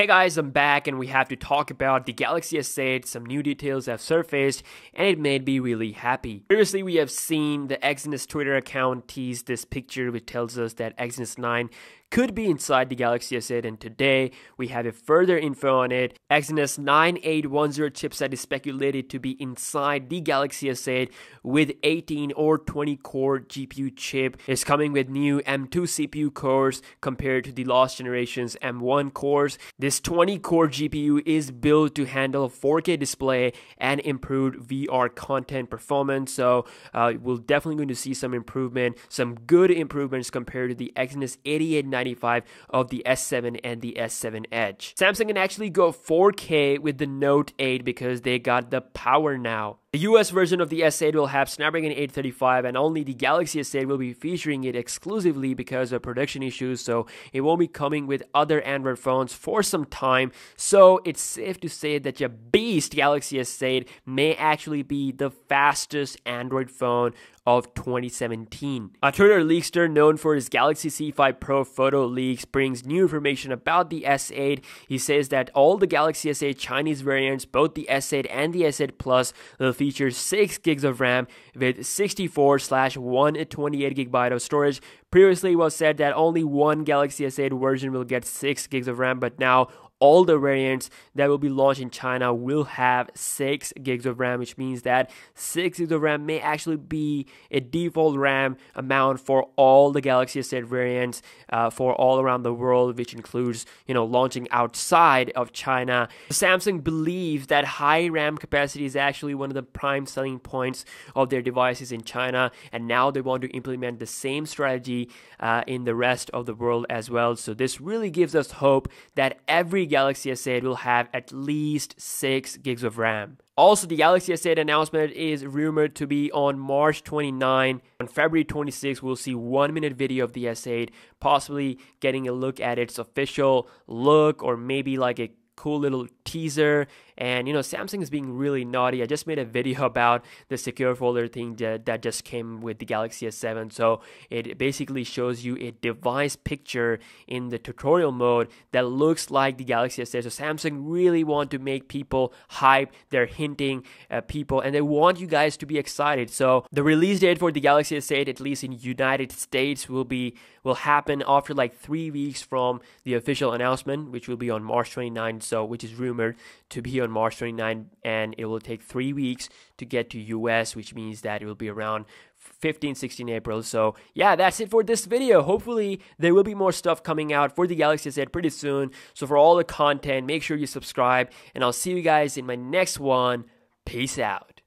Hey guys, I'm back and we have to talk about the Galaxy S8. Some new details have surfaced and it made me really happy. Previously, we have seen the Exynos Twitter account tease this picture which tells us that Exynos 9 could be inside the Galaxy S8 and today we have a further info on it. Exynos 9810 chipset is speculated to be inside the Galaxy S8 with 18 or 20 core GPU chip. It's coming with new M2 CPU cores compared to the last generation's M1 cores. This 20 core GPU is built to handle 4K display and improved VR content performance. So uh, we're definitely going to see some improvement, some good improvements compared to the Exynos 8890 of the S7 and the S7 Edge. Samsung can actually go 4K with the Note 8 because they got the power now. The US version of the S8 will have Snapdragon 835 and only the Galaxy S8 will be featuring it exclusively because of production issues so it won't be coming with other Android phones for some time. So it's safe to say that your beast Galaxy S8 may actually be the fastest Android phone of 2017. A Twitter leakster known for his Galaxy C5 Pro photo leaks brings new information about the S8. He says that all the Galaxy S8 Chinese variants, both the S8 and the S8 Plus, will feature 6 gigs of RAM with 64 slash 128 gigabyte of storage. Previously, it was said that only one Galaxy S8 version will get 6 gigs of RAM, but now all the variants that will be launched in China will have 6 gigs of RAM, which means that 6 gigs of RAM may actually be a default RAM amount for all the Galaxy S8 variants uh, for all around the world, which includes, you know, launching outside of China. Samsung believes that high RAM capacity is actually one of the prime selling points of their devices in China, and now they want to implement the same strategy uh, in the rest of the world as well. So this really gives us hope that every Galaxy S8 will have at least 6 gigs of RAM. Also, the Galaxy S8 announcement is rumored to be on March 29. On February 26, we'll see one minute video of the S8, possibly getting a look at its official look or maybe like a cool little teaser. And you know, Samsung is being really naughty. I just made a video about the secure folder thing that, that just came with the Galaxy S7. So it basically shows you a device picture in the tutorial mode that looks like the Galaxy S7. So Samsung really want to make people hype. They're hinting at people and they want you guys to be excited. So the release date for the Galaxy S8, at least in United States, will be will happen after like three weeks from the official announcement, which will be on March 29th so which is rumored to be on March 29, and it will take three weeks to get to US, which means that it will be around 15, 16 April. So yeah, that's it for this video. Hopefully there will be more stuff coming out for the Galaxy S8 pretty soon. So for all the content, make sure you subscribe, and I'll see you guys in my next one. Peace out.